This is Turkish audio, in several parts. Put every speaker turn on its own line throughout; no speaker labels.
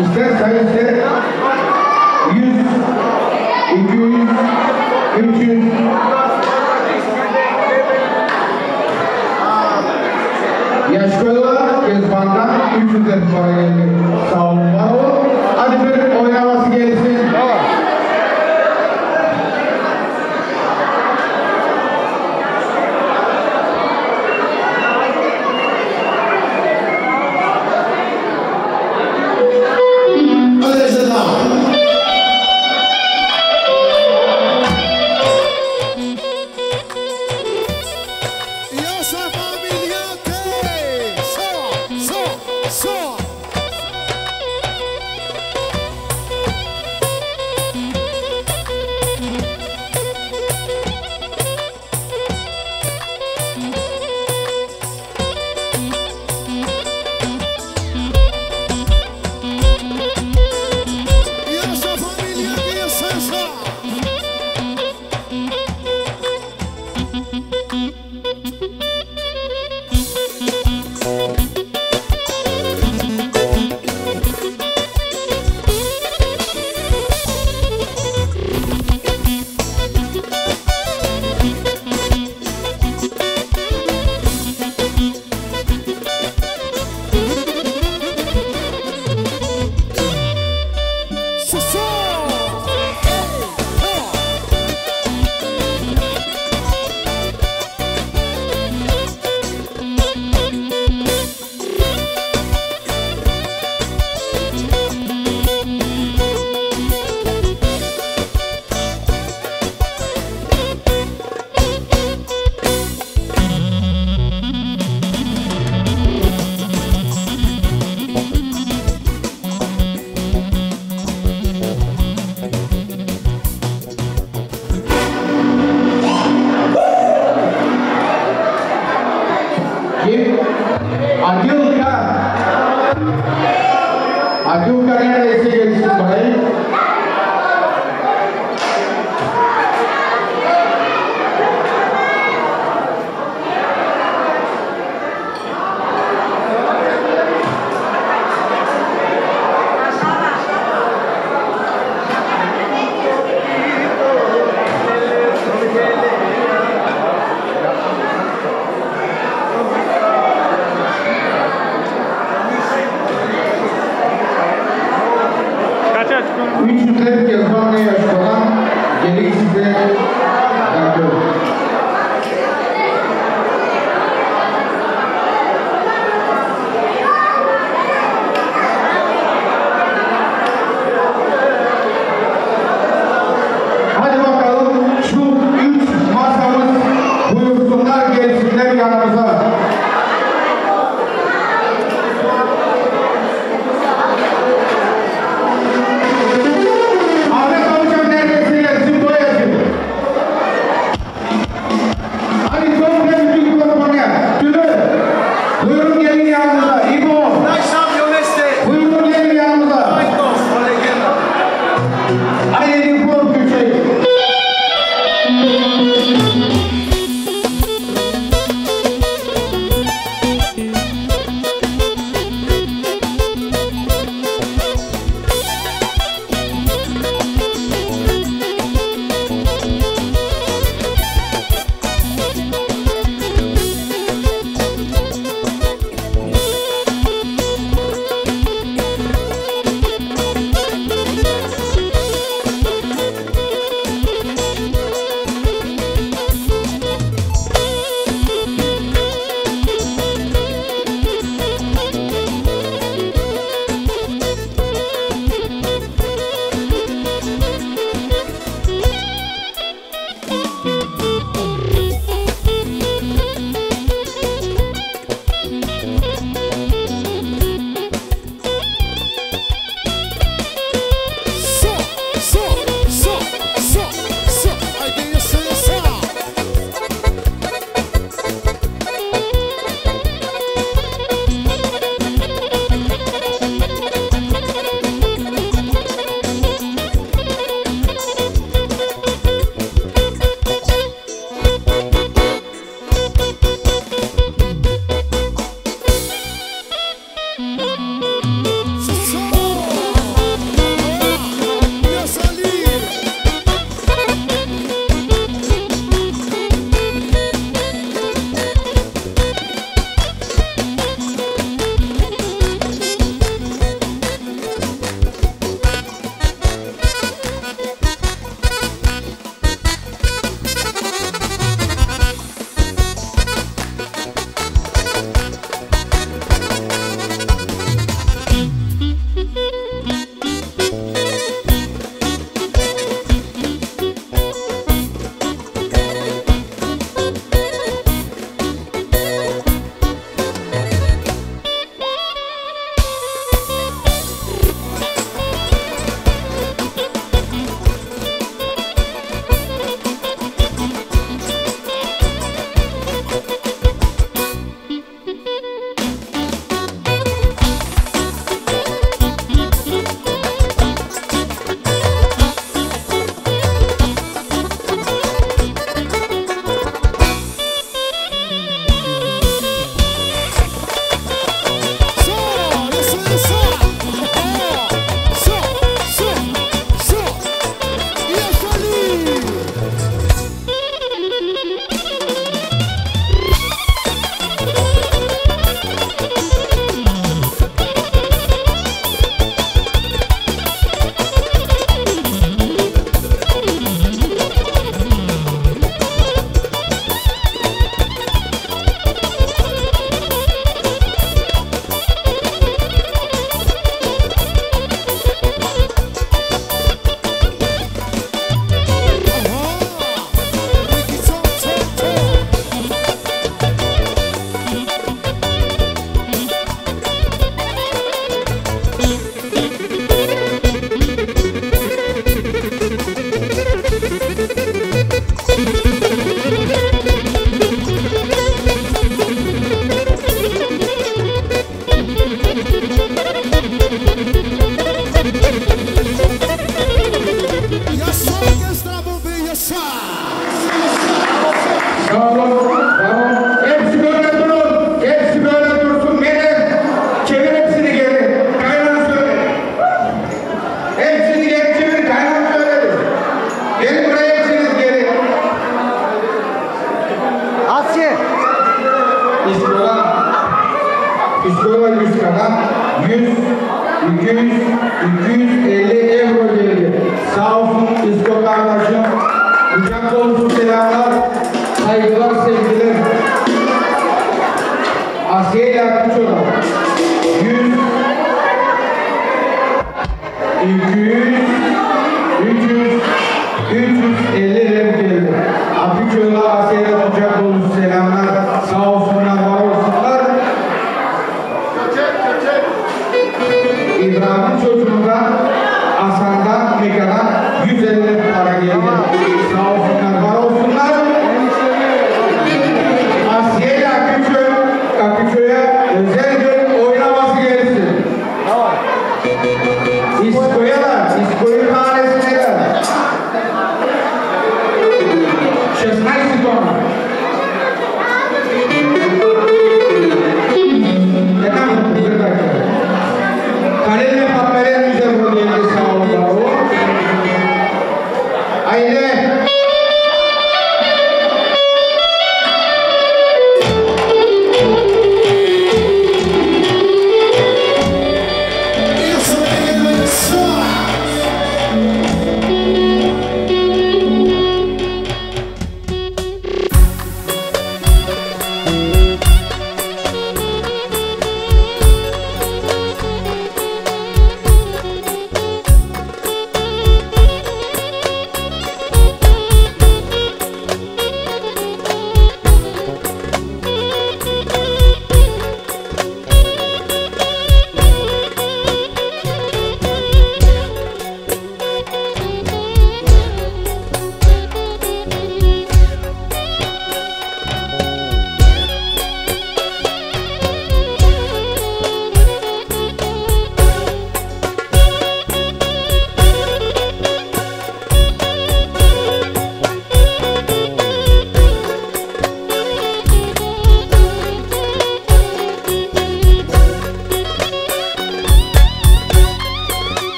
İsterseniz de 100, 200, 300, Yaşkalı Kezban'dan 300 lira para geldi. क्यों कल्याण ऐसे बढ़े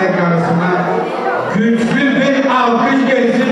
dernek arasına güçlü bir alkış gelsin.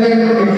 tener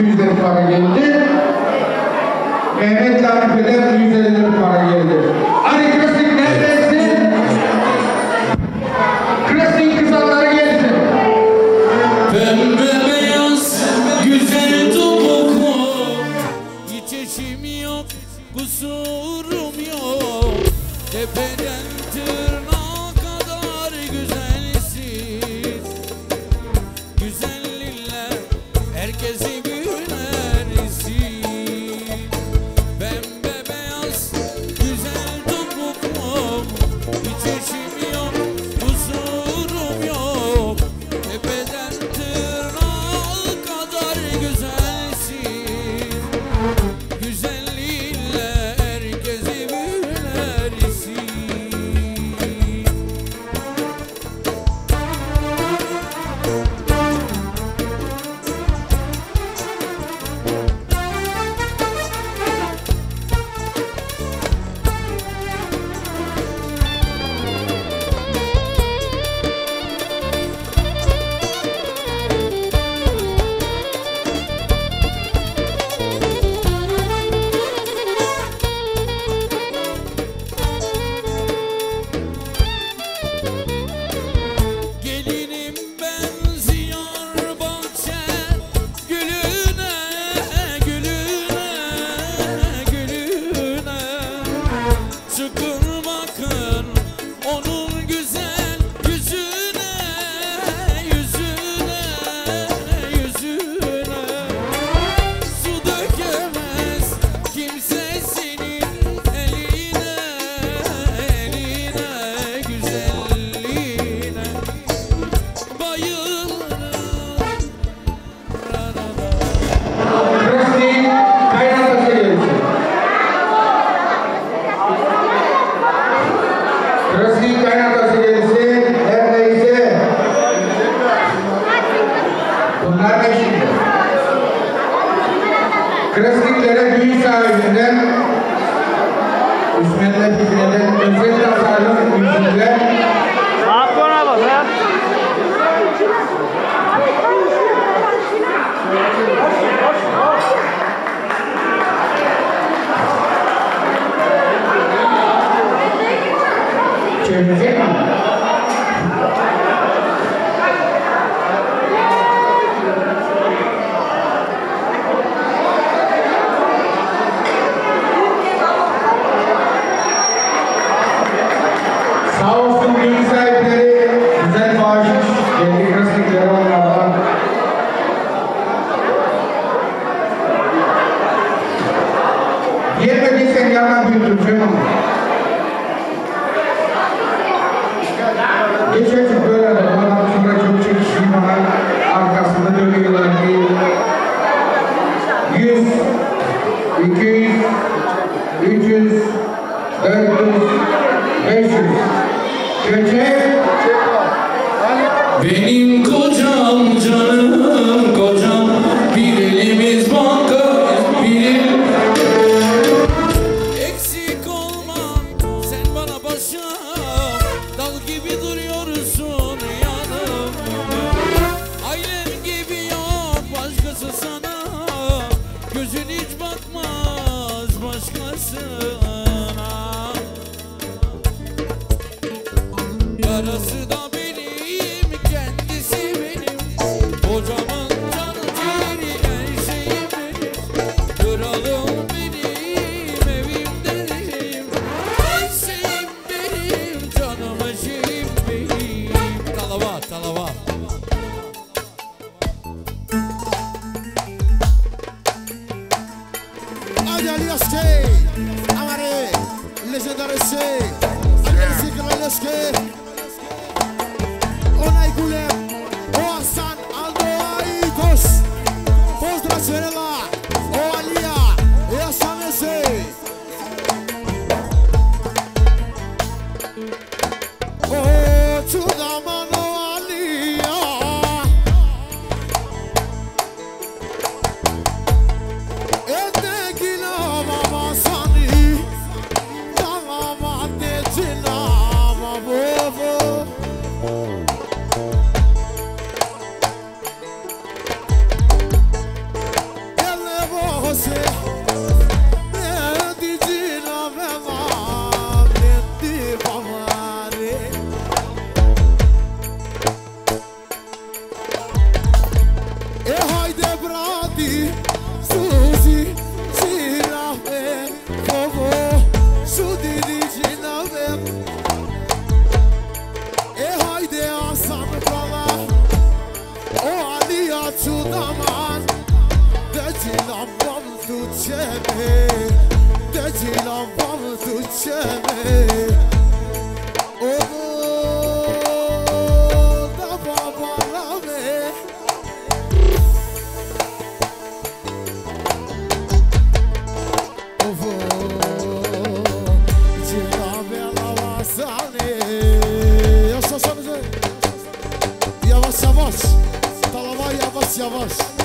Márcia Voz.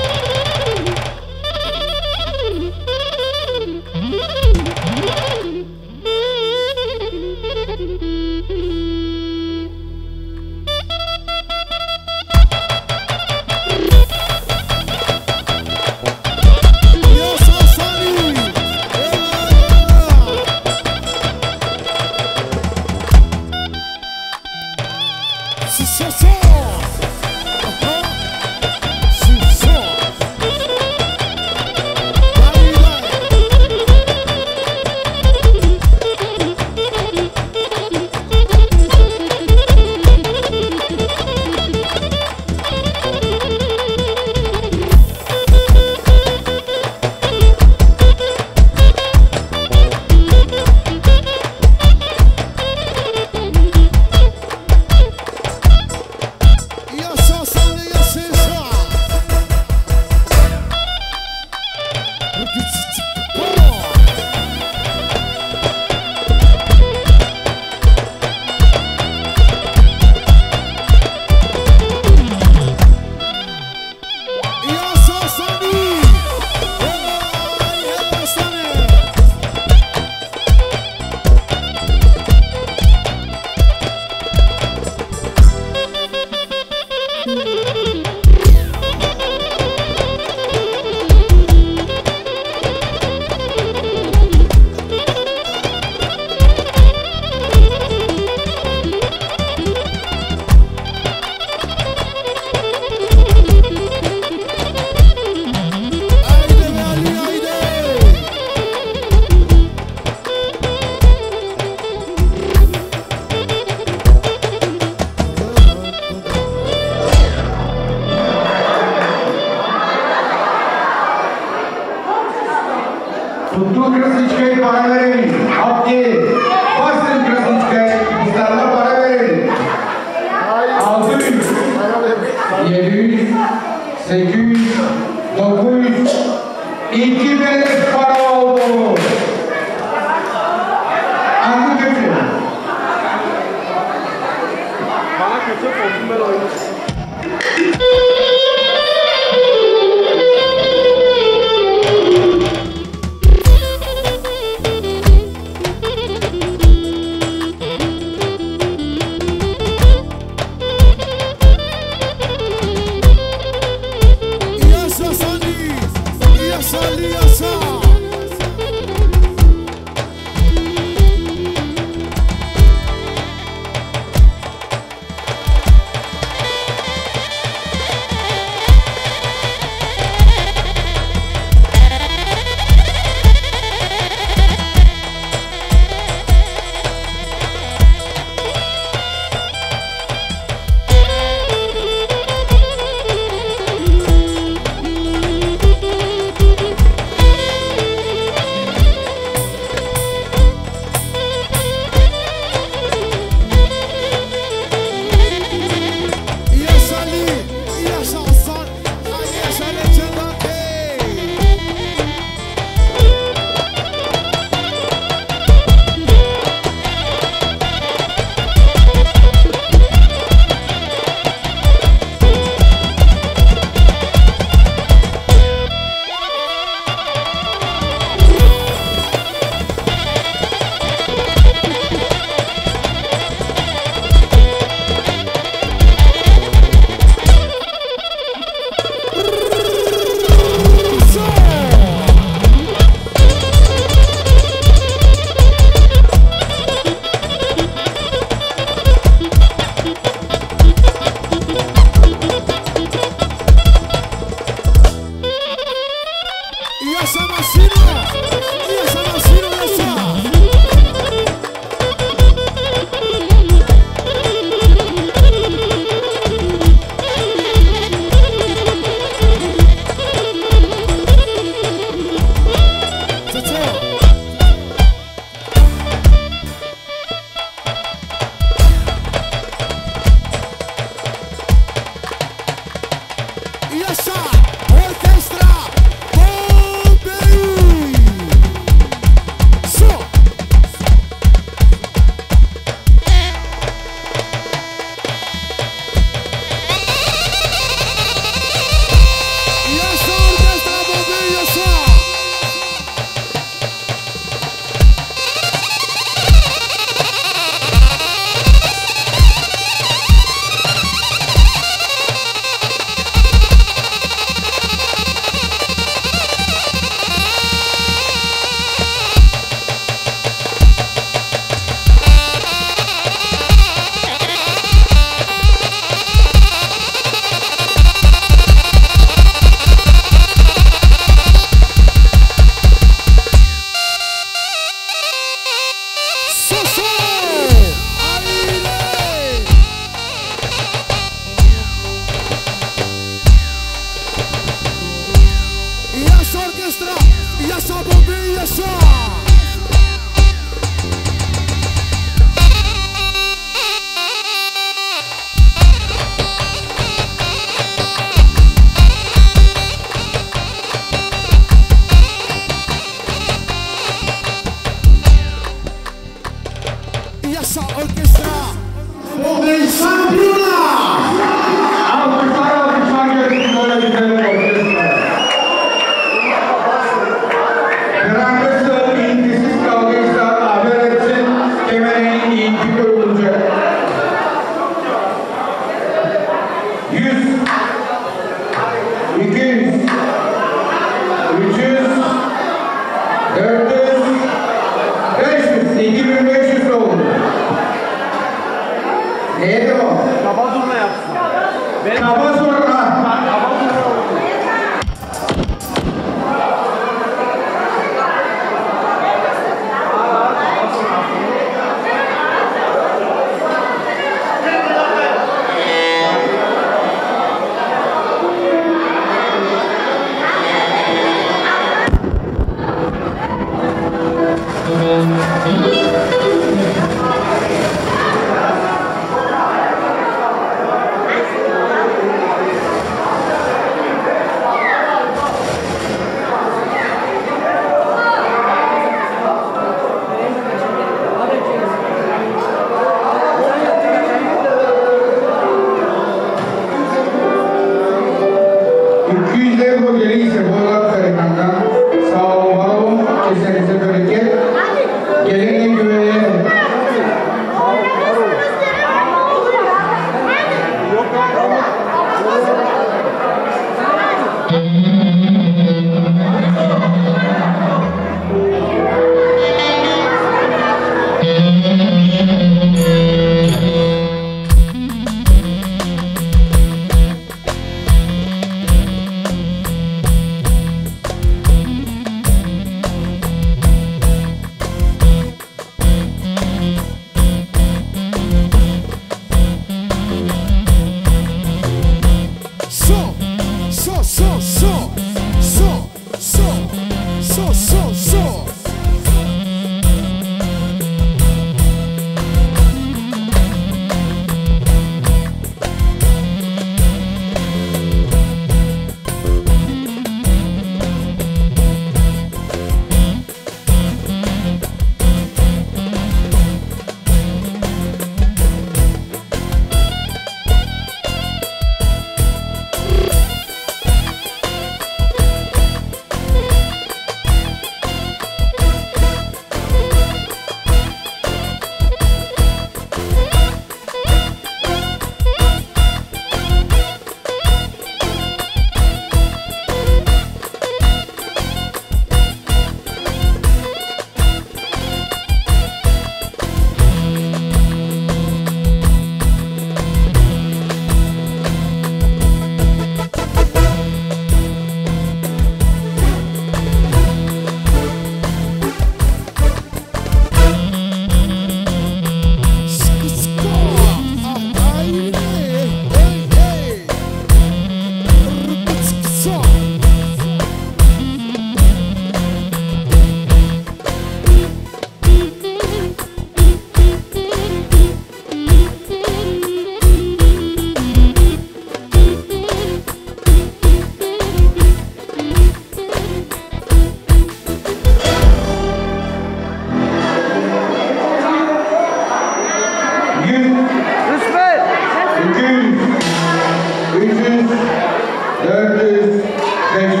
500.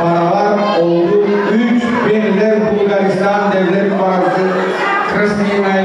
Paralar oldu.
3
bin
Bulgaristan Devlet Parası Krasniyaya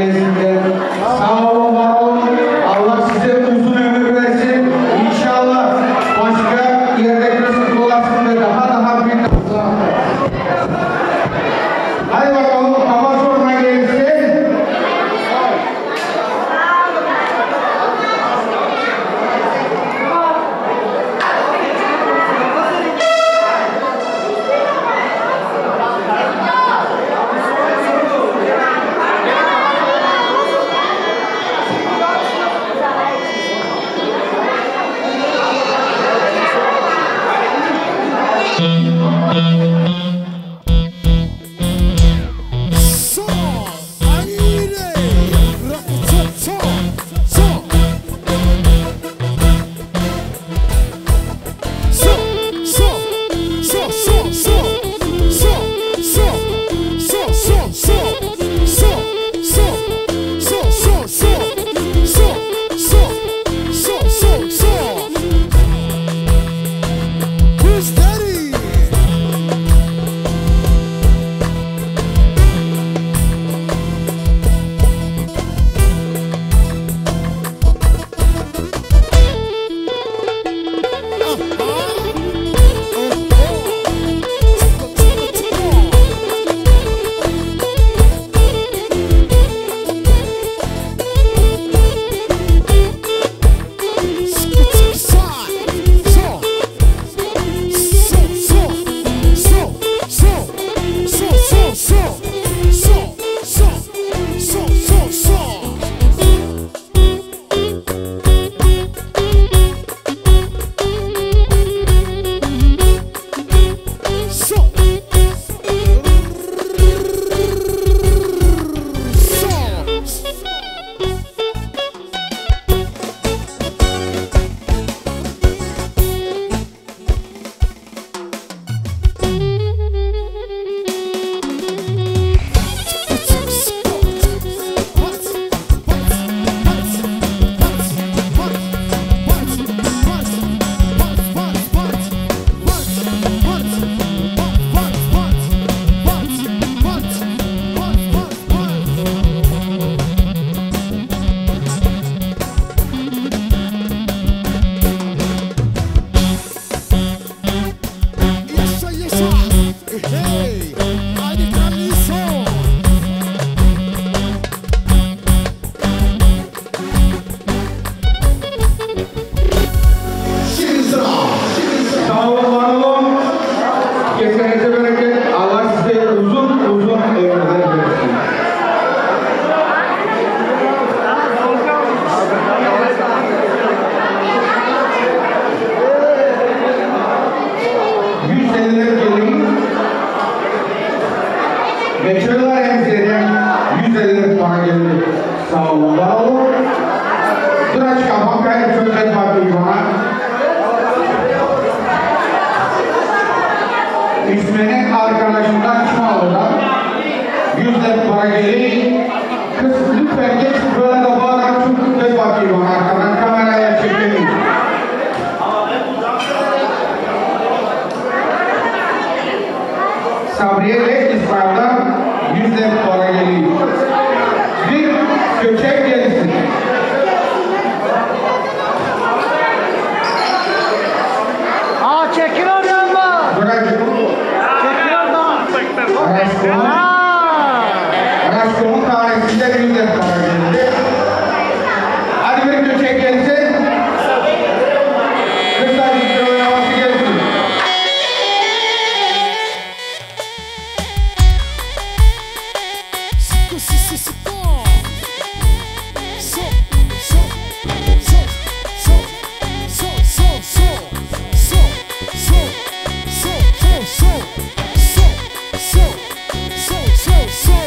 so, so, so,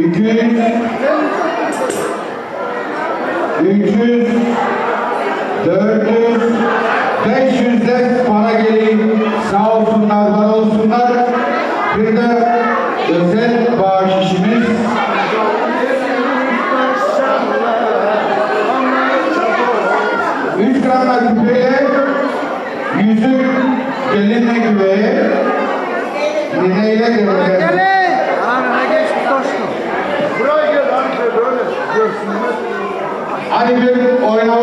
200 300 400 500 de para geleyim. Sağ olsunlar, var olsunlar. Bir de özel bağışışımız. Üç gramla küpeye, yüzük gelinle küpeye, nineyle gelinle. Hadi bir oynaması